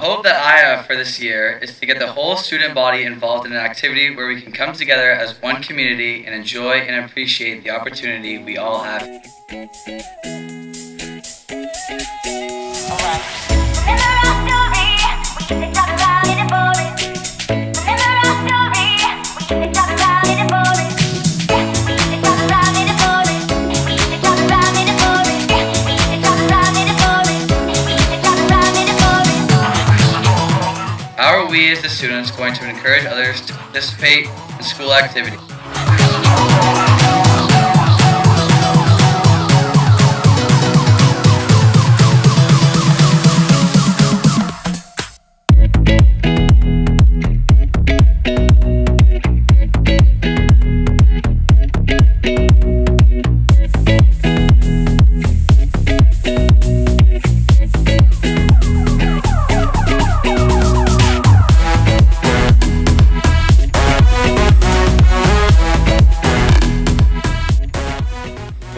hope that I have for this year is to get the whole student body involved in an activity where we can come together as one community and enjoy and appreciate the opportunity we all have. We as the students going to encourage others to participate in school activities?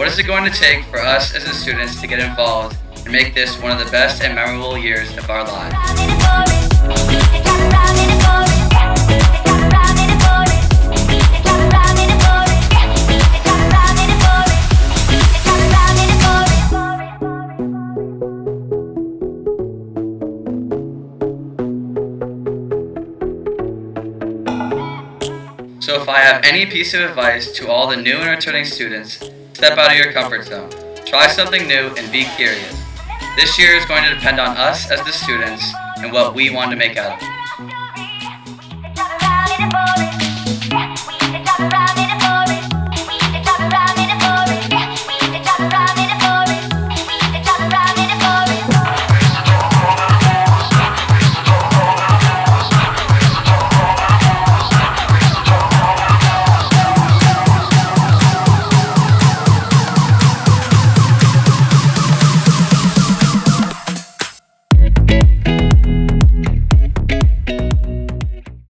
What is it going to take for us as students to get involved and make this one of the best and memorable years of our lives? So if I have any piece of advice to all the new and returning students, step out of your comfort zone. Try something new and be curious. This year is going to depend on us as the students and what we want to make out of it.